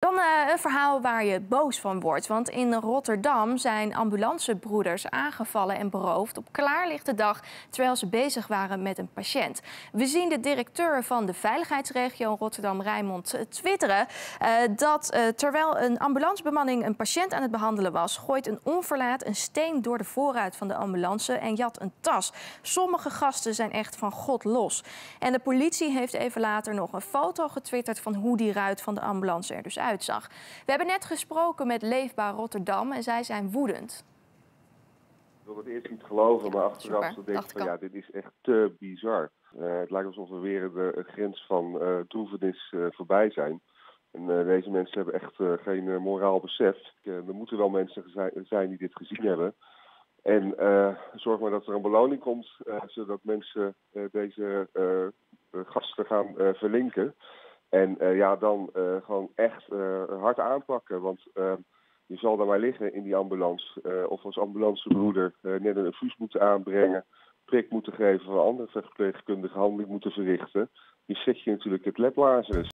Dan uh, een verhaal waar je boos van wordt. Want in Rotterdam zijn ambulancebroeders aangevallen en beroofd op klaarlichte dag terwijl ze bezig waren met een patiënt. We zien de directeur van de veiligheidsregio Rotterdam-Rijnmond eh, twitteren uh, dat terwijl een ambulancebemanning een patiënt aan het behandelen was, gooit een onverlaat een steen door de voorruit van de ambulance en jat een tas. Sommige gasten zijn echt van God los. En de politie heeft even later nog een foto getwitterd van hoe die ruit van de ambulance er dus uit uitzag. We hebben net gesproken met Leefbaar Rotterdam en zij zijn woedend. Ik wil het eerst niet geloven, maar achteraf denk ik van ja, dit is echt te bizar. Uh, het lijkt alsof we weer de grens van uh, droevenis uh, voorbij zijn. En deze mensen hebben echt geen moraal besef. er moeten wel mensen zijn die dit gezien hebben. En zorg maar dat er een beloning komt, zodat mensen deze gasten gaan verlinken. En uh, ja, dan uh, gewoon echt uh, hard aanpakken. Want je zal daar maar liggen in die ambulance. of als ambulancebroeder net een infuus moeten aanbrengen. Prik moeten geven of andere verpleegkundige handeling moeten verrichten. Die zet je natuurlijk het leplazerus.